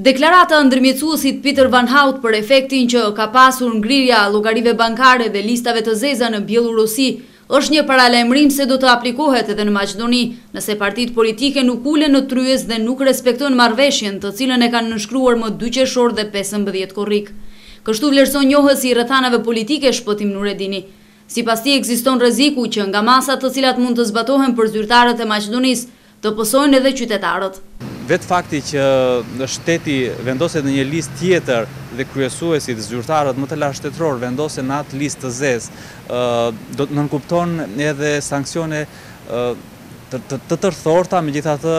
Deklarata e ndërmjetësuesit Peter Vanhoutte për efektin që ka pasur ngrirja e llogarive bankare dhe listave të zeza në Bjellorusi është një paralajmërim se do të aplikohet edhe në Maqedoni nëse partitë politike nuk ulen në tryezë dhe nuk respektojnë marrëveshjen të cilën e kanë nënshkruar më dy qershor dhe pesëmbëdhjetë korrik. Kështu vlerëson njohësi i rrethanave politike Shpëtim Nuredini. Sipas tij ekziston rreziku që nga masat të cilat mund të zbatohen për zyrtarët e Maqedonisë Të pësojnë edhe qytetarët. Vetë fakti që shteti vendoset në një listë tjetër dhe kryesuesit, zyrtarët më të lartë shtetërorë vendosen në atë listë të zezë, nënkupton edhe sanksione të tërthorta, megjithatë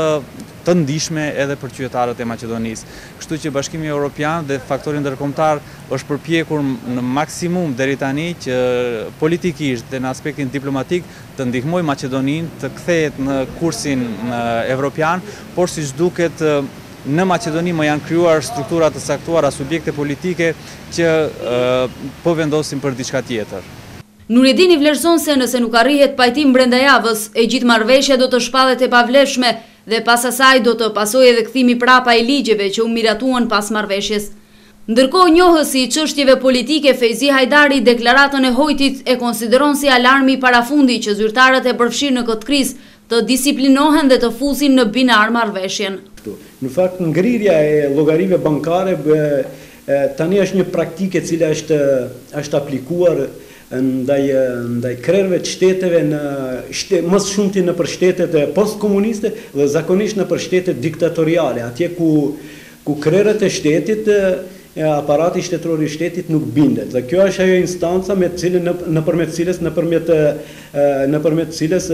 të ndjeshme edhe për qytetarët e Maqedonisë. Kështu që Bashkimi Europian dhe faktori ndërkombëtar është përpjekur në maksimum deri tani që politikisht dhe në aspektin diplomatik, të ndihmojë Maqedoninë të kthehet në kursin evropian, por siç duket në Maqedoni më janë krijuar struktura të caktuara, subjekte politike që po vendosin për diçka tjetër. Nuredini vlerëson se nëse nuk arrihet pajtim brenda javës, e gjithë marrëveshja do të shpallet e pavlefshme dhe pas asaj do të pasojë edhe kthimi prapa i ligjeve që u miratuan pas marrëveshjes. Ndërkohë njohësi i çështjeve politike Fejzi Hajdari deklaratën e Hautit e konsideron si alarmi i parafundit që zyrtarët e përfshirë në këtë krizë të disiplinohen dhe të fusin në binarë marrëveshjen. Në fakt ngrirja e llogarive bankare tani është një praktikë e cila është është aplikuar ndaj ndaj krerëve të shteteve në më së shumti nëpër shtetet postkomuniste dhe zakonisht nëpër shtetet diktatoriale atje ku ku krerët e shtetit, aparati shtetëror i shtetit nuk bindet dhe kjo është ajo instanca me të cilën nëpërmjet të cilës nëpërmjet nëpërmjet të cilës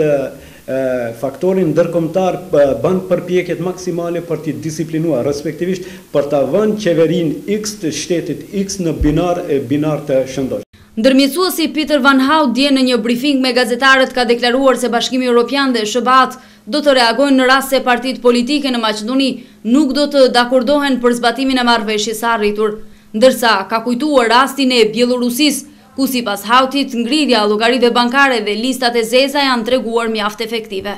faktori ndërkombëtar bën përpjekjet maksimale për t'i disiplinuar respektivisht për ta vënë qeverinë iks të shtetit iks në binar binar të shëndoshë. Ndërmjetësuesi Peter Vanhoutte dje në një brifing me gazetarët ka deklaruar se Bashkimi Europian dhe SHBA-të do të reagojnë në rast se partitë politike në Maqedoni nuk do të dakordohen për zbatimin e marrëveshjes së arritur. Ndërsa, ka kujtuar rastin e Bjellorusisë, ku sipas Hautit, ngrirja e llogarive bankare dhe listat e zeza janë treguar mjaft efektive.